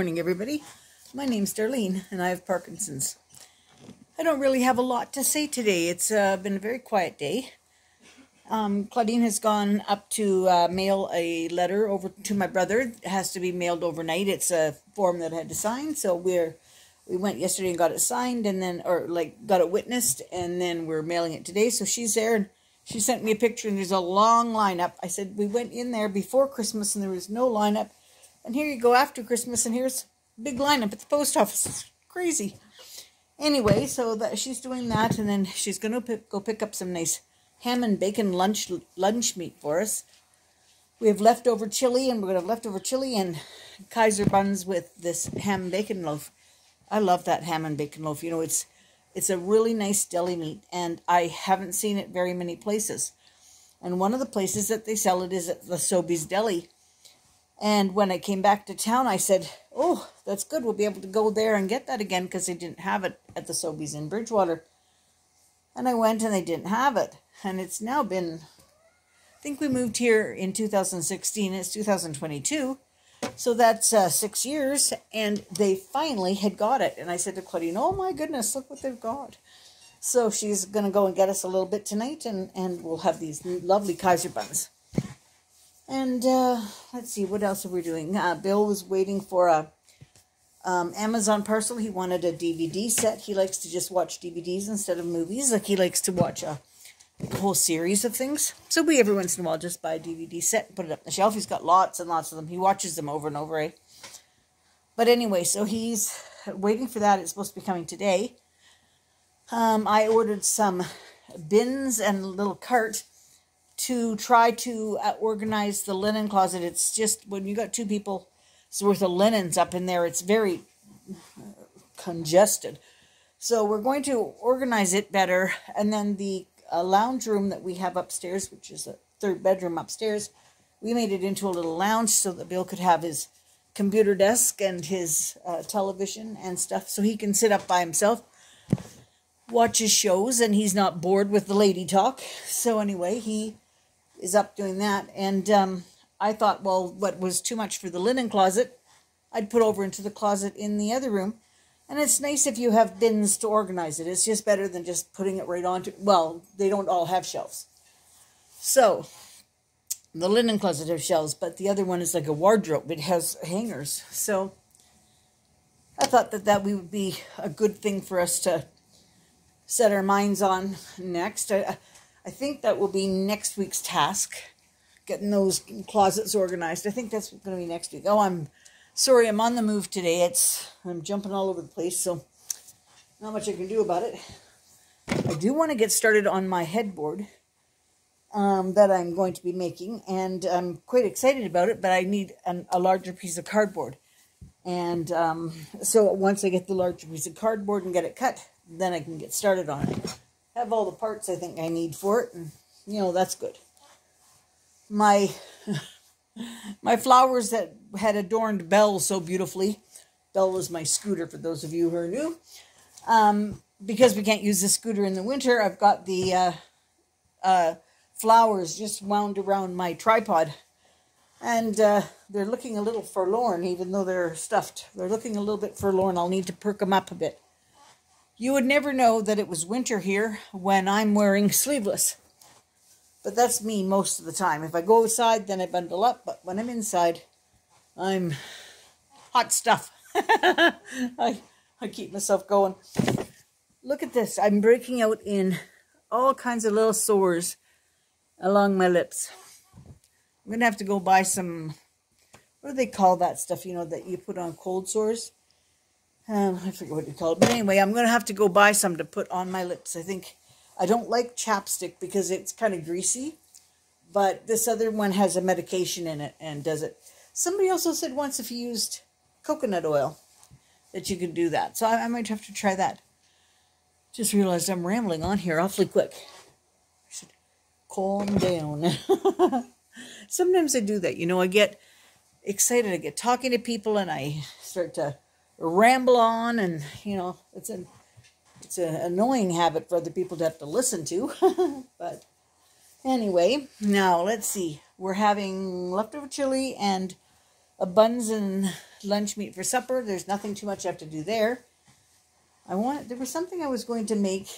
morning, everybody. My name's Darlene, and I have Parkinson's. I don't really have a lot to say today. It's uh, been a very quiet day. Um, Claudine has gone up to uh, mail a letter over to my brother. It has to be mailed overnight. It's a form that I had to sign, so we're we went yesterday and got it signed, and then or like got it witnessed, and then we're mailing it today. So she's there, and she sent me a picture, and there's a long lineup. I said we went in there before Christmas, and there was no lineup and here you go after Christmas, and here's big lineup at the post office. It's crazy. Anyway, so that she's doing that, and then she's gonna go pick up some nice ham and bacon lunch lunch meat for us. We have leftover chili, and we're gonna have leftover chili and Kaiser buns with this ham and bacon loaf. I love that ham and bacon loaf. You know, it's it's a really nice deli meat, and I haven't seen it very many places. And one of the places that they sell it is at the Sobeys Deli and when I came back to town, I said, Oh, that's good. We'll be able to go there and get that again because they didn't have it at the Sobeys in Bridgewater. And I went and they didn't have it. And it's now been, I think we moved here in 2016. It's 2022. So that's uh, six years. And they finally had got it. And I said to Claudine, Oh my goodness, look what they've got. So she's going to go and get us a little bit tonight and, and we'll have these lovely Kaiser buns. And uh, let's see, what else are we doing? Uh, Bill was waiting for a um, Amazon parcel. He wanted a DVD set. He likes to just watch DVDs instead of movies. Like he likes to watch a whole series of things. So we every once in a while just buy a DVD set and put it up on the shelf. He's got lots and lots of them. He watches them over and over. Eh? But anyway, so he's waiting for that. It's supposed to be coming today. Um, I ordered some bins and a little cart to try to uh, organize the linen closet. It's just when you got two people worth of linens up in there, it's very congested. So we're going to organize it better. And then the uh, lounge room that we have upstairs, which is a third bedroom upstairs, we made it into a little lounge so that Bill could have his computer desk and his uh, television and stuff so he can sit up by himself watch his shows and he's not bored with the lady talk so anyway he is up doing that. And um, I thought, well, what was too much for the linen closet, I'd put over into the closet in the other room. And it's nice if you have bins to organize it. It's just better than just putting it right onto, well, they don't all have shelves. So, the linen closet has shelves, but the other one is like a wardrobe. It has hangers. So, I thought that that would be a good thing for us to set our minds on next. I, I think that will be next week's task, getting those closets organized. I think that's going to be next week. Oh, I'm sorry, I'm on the move today. It's I'm jumping all over the place, so not much I can do about it. I do want to get started on my headboard um, that I'm going to be making, and I'm quite excited about it, but I need an, a larger piece of cardboard. And um, so once I get the larger piece of cardboard and get it cut, then I can get started on it have all the parts I think I need for it, and you know that's good. My my flowers that had adorned Belle so beautifully. Belle was my scooter for those of you who are new. Um, because we can't use the scooter in the winter, I've got the uh, uh, flowers just wound around my tripod. And uh, they're looking a little forlorn, even though they're stuffed. They're looking a little bit forlorn. I'll need to perk them up a bit. You would never know that it was winter here when I'm wearing sleeveless. But that's me most of the time. If I go outside, then I bundle up. But when I'm inside, I'm hot stuff. I, I keep myself going. Look at this. I'm breaking out in all kinds of little sores along my lips. I'm going to have to go buy some, what do they call that stuff, you know, that you put on cold sores? Um, I forget what you call it. But anyway, I'm going to have to go buy some to put on my lips. I think I don't like chapstick because it's kind of greasy. But this other one has a medication in it and does it. Somebody also said once if you used coconut oil that you could do that. So I, I might have to try that. Just realized I'm rambling on here awfully quick. I should calm down. Sometimes I do that. You know, I get excited. I get talking to people and I start to ramble on and you know it's an it's an annoying habit for other people to have to listen to but anyway now let's see we're having leftover chili and a buns and lunch meat for supper. There's nothing too much I have to do there. I want there was something I was going to make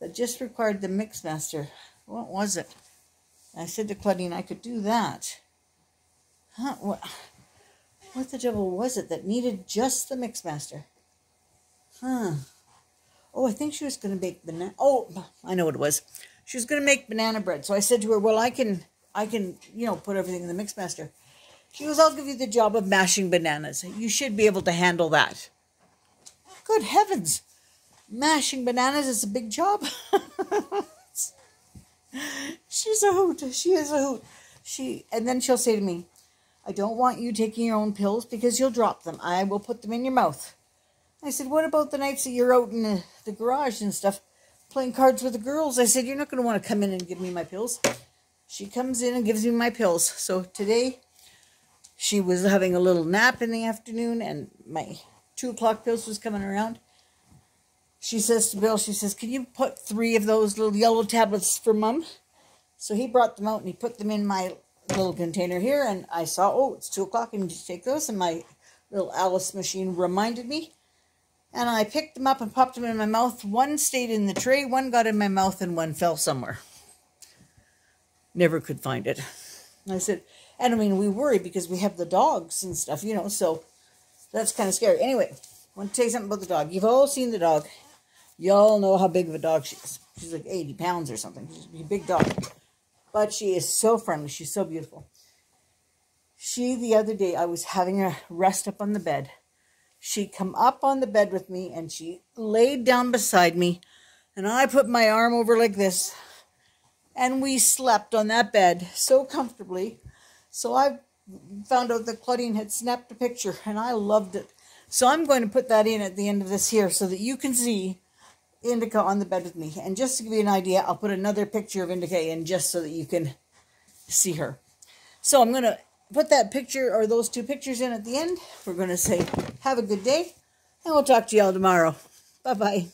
that just required the mix master. What was it? I said to Claudine I could do that. Huh? What, what the devil was it that needed just the mix master? Huh. Oh, I think she was going to make banana. Oh, I know what it was. She was going to make banana bread. So I said to her, "Well, I can, I can, you know, put everything in the mix master." She goes, "I'll give you the job of mashing bananas. You should be able to handle that." Good heavens, mashing bananas is a big job. She's a hoot. She is a hoot. She and then she'll say to me, "I don't want you taking your own pills because you'll drop them. I will put them in your mouth." I said, "What about the nights that you're out in the, the garage and stuff?" playing cards with the girls. I said, You're not going to want to come in and give me my pills. She comes in and gives me my pills. So today, she was having a little nap in the afternoon, and my two o'clock pills was coming around. She says to Bill, She says, Can you put three of those little yellow tablets for mom? So he brought them out and he put them in my little container here, and I saw, Oh, it's two o'clock, and you take those. And my little Alice machine reminded me and I picked them up and popped them in my mouth. One stayed in the tray, one got in my mouth, and one fell somewhere. Never could find it. I said, and I mean, we worry because we have the dogs and stuff, you know, so that's kind of scary. Anyway, I want to tell you something about the dog. You've all seen the dog. Y'all know how big of a dog she is. She's like 80 pounds or something. She's a big dog. But she is so friendly. She's so beautiful. She, the other day, I was having her rest up on the bed she come up on the bed with me and she laid down beside me and I put my arm over like this and we slept on that bed so comfortably. So I found out that Claudine had snapped a picture and I loved it. So I'm going to put that in at the end of this here so that you can see Indica on the bed with me. And just to give you an idea, I'll put another picture of Indica in just so that you can see her. So I'm going to put that picture or those two pictures in at the end. We're going to say, have a good day, and we'll talk to y'all tomorrow. Bye-bye.